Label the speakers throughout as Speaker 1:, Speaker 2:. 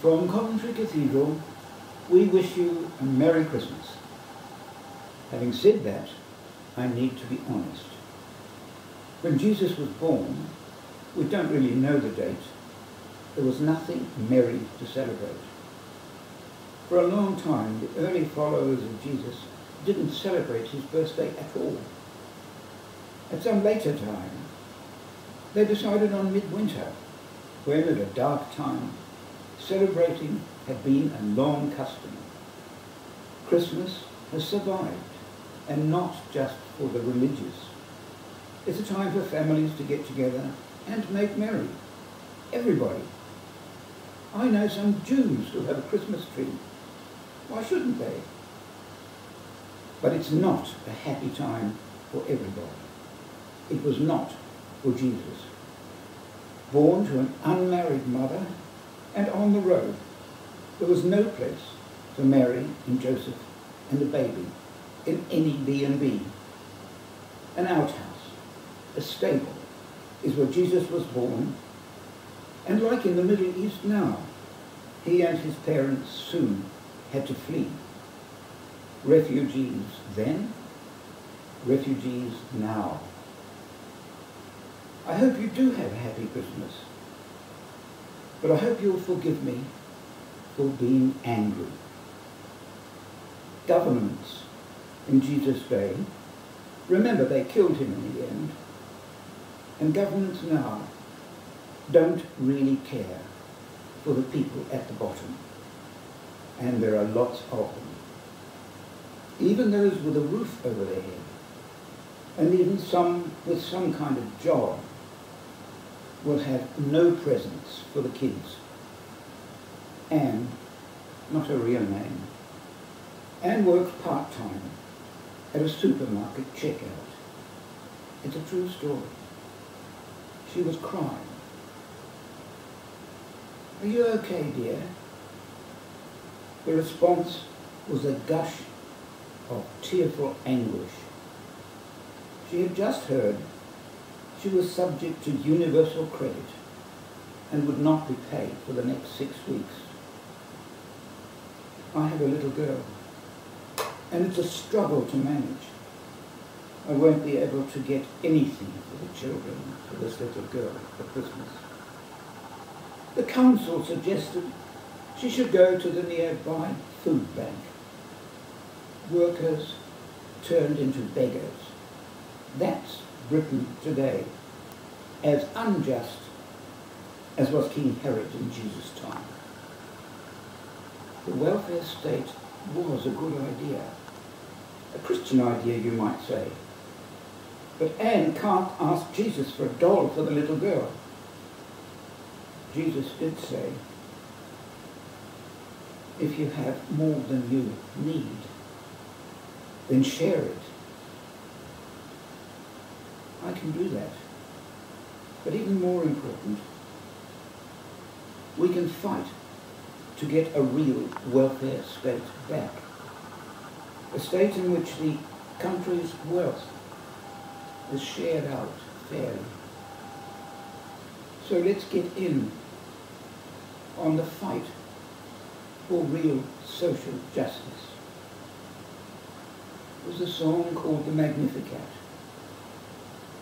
Speaker 1: From Coventry Cathedral, we wish you a Merry Christmas. Having said that, I need to be honest. When Jesus was born, we don't really know the date. There was nothing merry to celebrate. For a long time, the early followers of Jesus didn't celebrate his birthday at all. At some later time, they decided on midwinter, when at a dark time, celebrating had been a long custom. Christmas has survived, and not just for the religious. It's a time for families to get together and make merry. Everybody. I know some Jews who have a Christmas tree. Why shouldn't they? But it's not a happy time for everybody. It was not for Jesus. Born to an unmarried mother and on the road, there was no place for Mary and Joseph and the baby in any B&B. An outhouse, a stable, is where Jesus was born. And like in the Middle East now, he and his parents soon had to flee. Refugees then, refugees now. I hope you do have a happy Christmas. But I hope you'll forgive me for being angry. Governments in Jesus' day, remember they killed him in the end, and governments now don't really care for the people at the bottom. And there are lots of them. Even those with a roof over their head, and even some with some kind of job will have no presents for the kids. Anne, not her real name, Anne works part-time at a supermarket checkout. It's a true story. She was crying. Are you okay, dear? The response was a gush of tearful anguish. She had just heard she was subject to universal credit and would not be paid for the next six weeks. I have a little girl, and it's a struggle to manage. I won't be able to get anything for the children for this little girl for Christmas. The council suggested she should go to the nearby food bank. Workers turned into beggars. Britain today, as unjust as was King Herod in Jesus' time. The welfare state was a good idea. A Christian idea, you might say. But Anne can't ask Jesus for a doll for the little girl. Jesus did say, if you have more than you need, then share it. Can do that. But even more important, we can fight to get a real welfare state back. A state in which the country's wealth is shared out fairly. So let's get in on the fight for real social justice. There's a song called the Magnificat,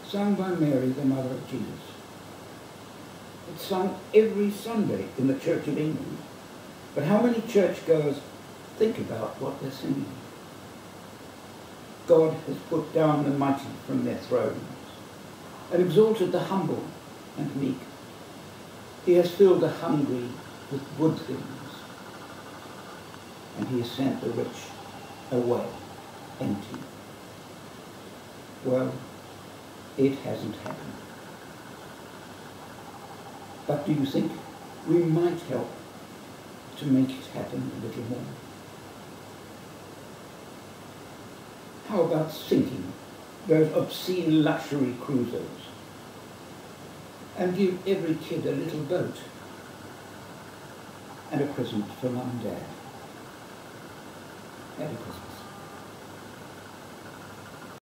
Speaker 1: sung by Mary, the mother of Jesus. It's sung every Sunday in the Church of England. But how many churchgoers think about what they're singing? God has put down the mighty from their thrones and exalted the humble and meek. He has filled the hungry with good things, and he has sent the rich away empty. Well, it hasn't happened. But do you think we might help to make it happen a little more? How about sinking those obscene luxury cruisers and give every kid a little boat and a present for mum and dad? Merry Christmas.